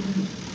Mm-hmm.